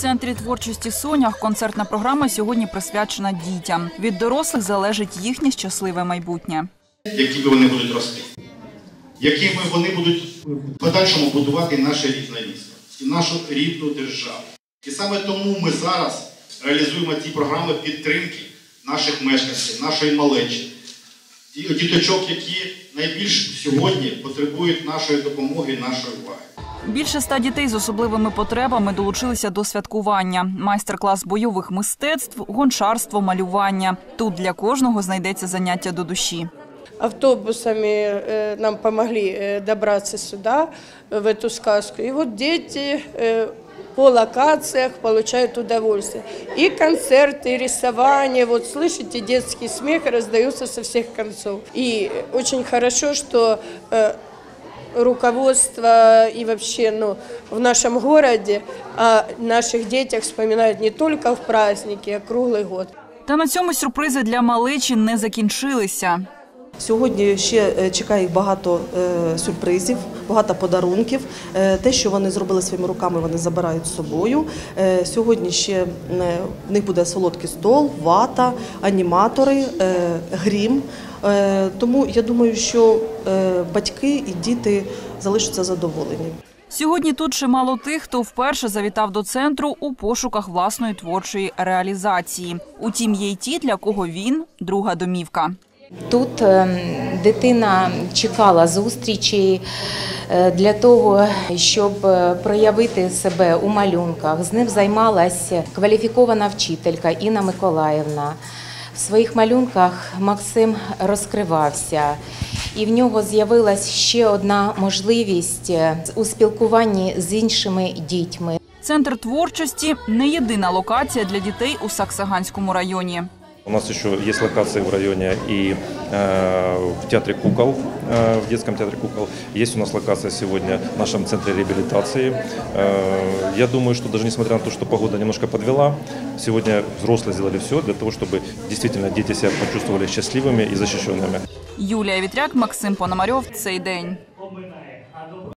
центрі творчості Сонях концертна програма сьогодні присвячена дітям. Від дорослих залежить їхнє щасливе майбутнє. якими вони будуть рости, якими вони будуть в подальшому будувати наше рідне місто і нашу рідну державу. І саме тому ми зараз реалізуємо ті програми підтримки наших мешканців, нашої малечі, діточок, які найбільш сьогодні потребують нашої допомоги, нашої уваги. Більше ста дітей з особливими потребами долучилися до святкування. Майстер-клас бойових мистецтв, гончарство, малювання. Тут для кожного знайдеться заняття до душі. автобусами э, нам помогли э, добраться сюда, э, в эту сказку. И вот дети э, по локациях получают удовольствие. И концерты, и рисование. Вот слышите, детский смех раздается со всех концов. И очень хорошо, что э, руководство и вообще ну, в нашем городе о наших детях вспоминают не только в праздники, а круглый год. Та на цьому сюрпризи для малечі не закінчилися. Сьогодні ще е, чекає їх багато е, сюрпризів, багато подарунків. Е, Те, що вони зробили своїми руками, вони забирають з собою. Сьогодні ще в них буде солодкий стол, вата, аніматори, грім. Тому я думаю, що батьки і діти залишаться задоволені. Сьогодні тут чимало тих, хто вперше завітав до центру у пошуках власної творчої реалізації. Утім, є й ті, для кого він друга домівка. Тут ем, дитина чекала зустрічі е, для того, щоб е, проявити себе у малюнках. З ним займалася кваліфікована вчителька Інна Миколаївна. В своїх малюнках Максим розкривався, і в нього з'явилась ще одна можливість е, у спілкуванні з іншими дітьми. Центр творчості не єдина локація для дітей у Саксаганському районі. У нас еще есть локации в районе и э, в театре кукол, э, в детском театре кукол. Есть у нас локация сегодня в нашем центре реабилитации. Э, я думаю, что даже несмотря на то, что погода немножко подвела, сегодня взрослые сделали все для того, чтобы действительно дети себя почувствовали счастливыми и защищенными. Юлія Вітряк, Максим Пономарьов. Цей день.